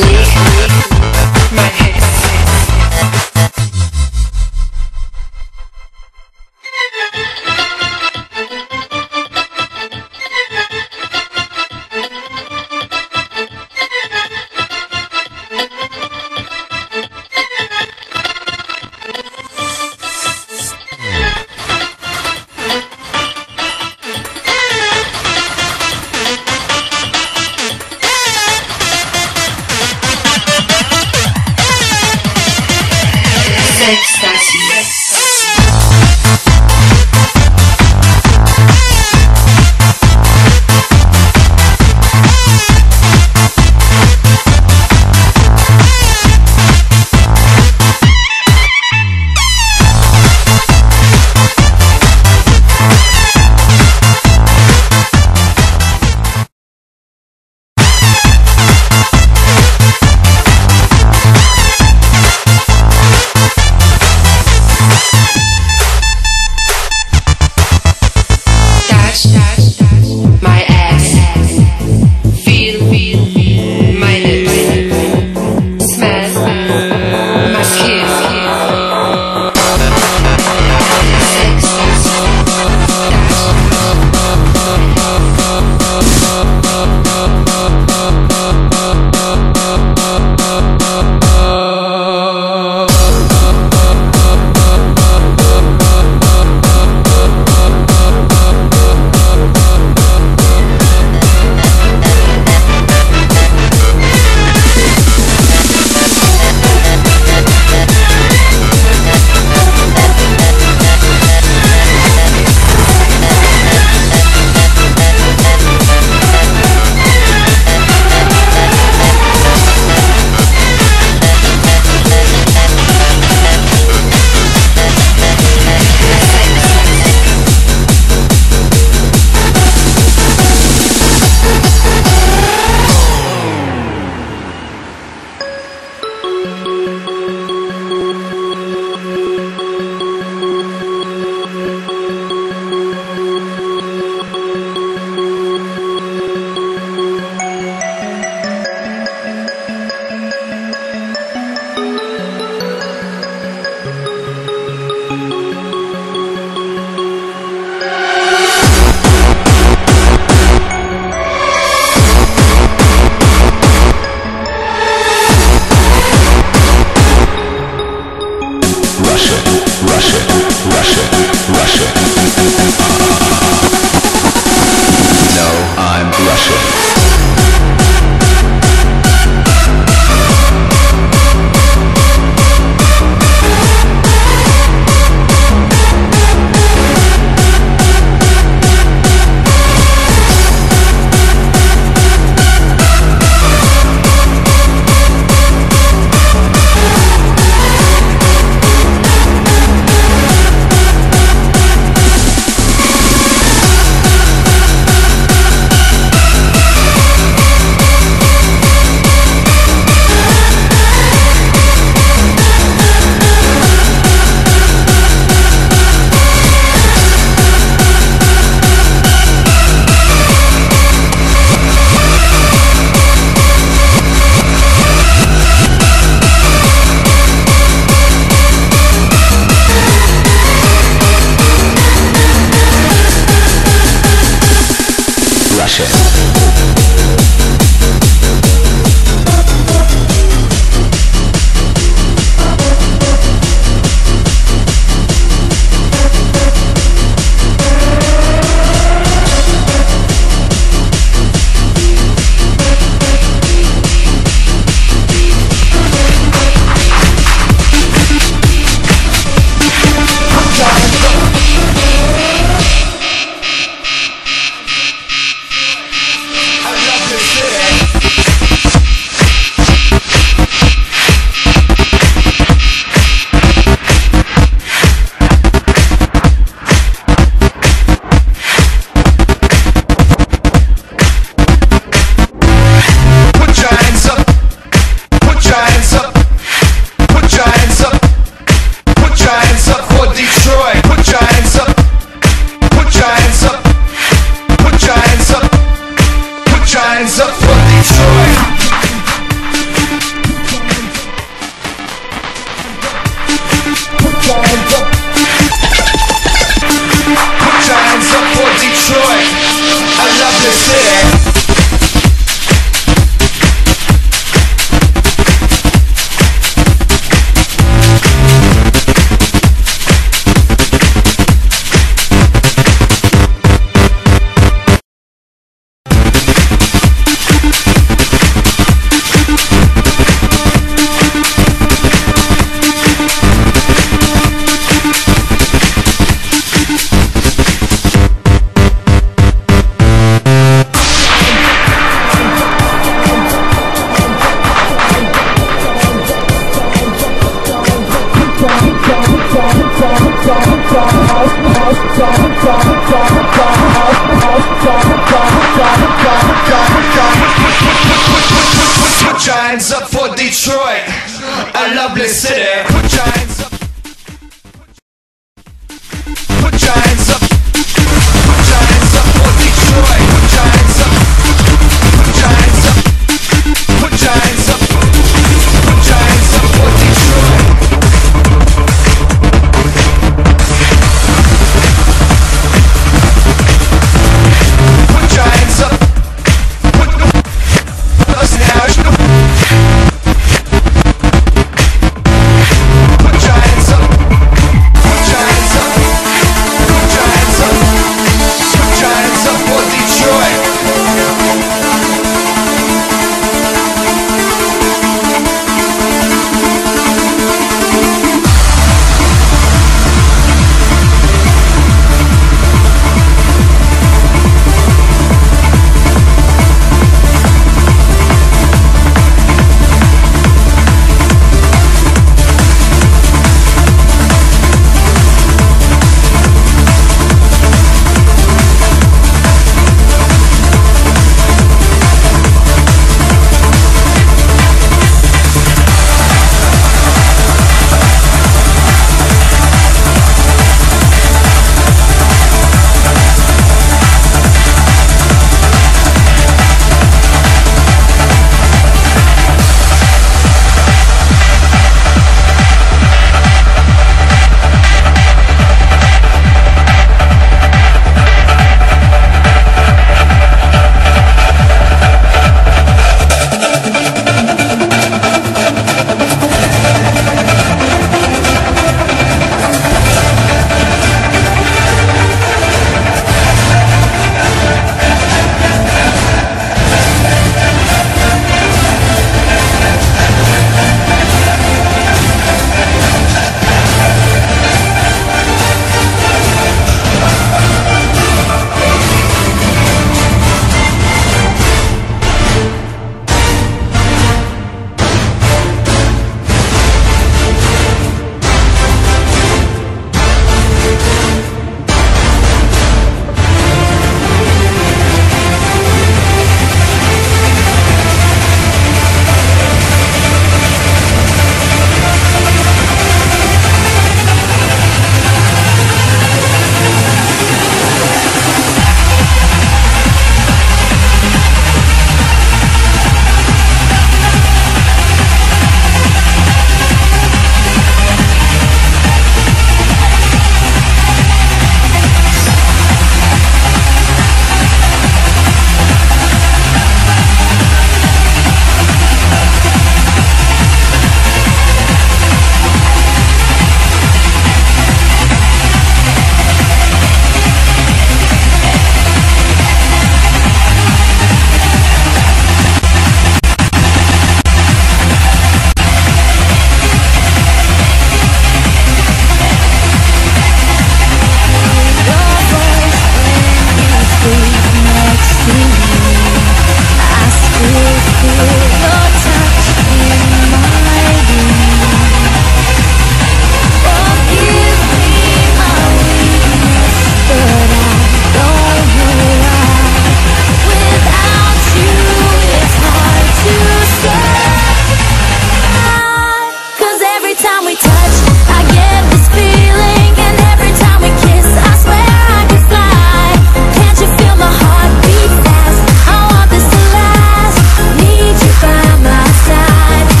League.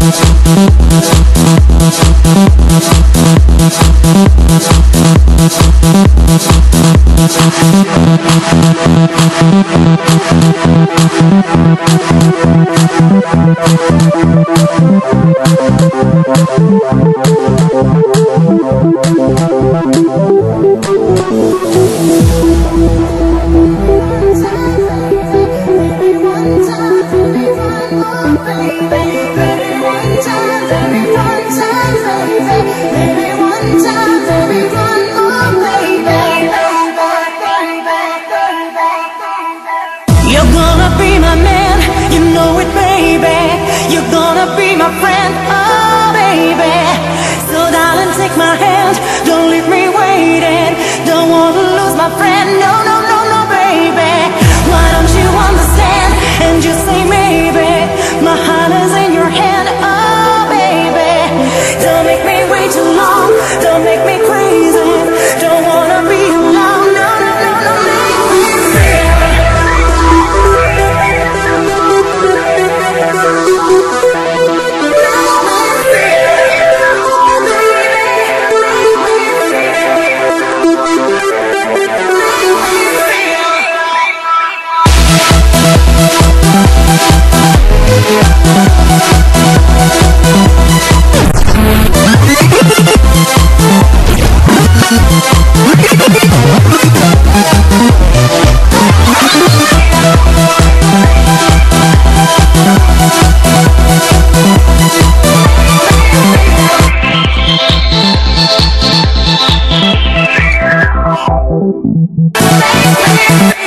That's You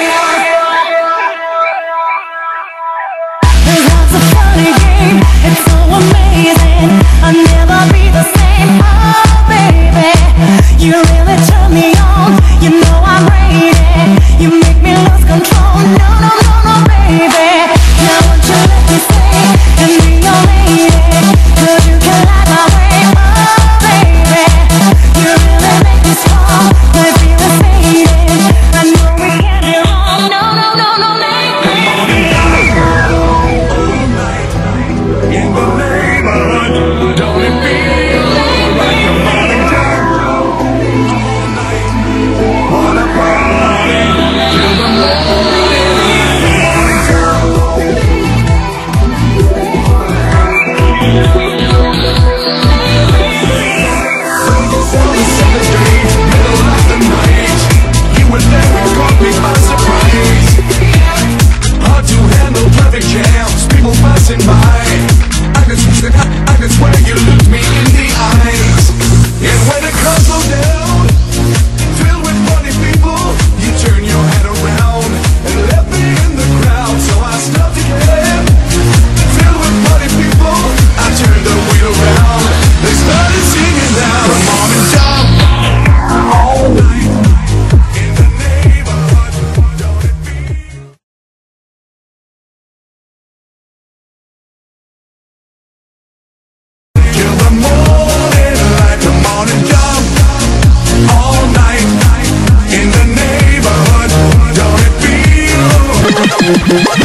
you.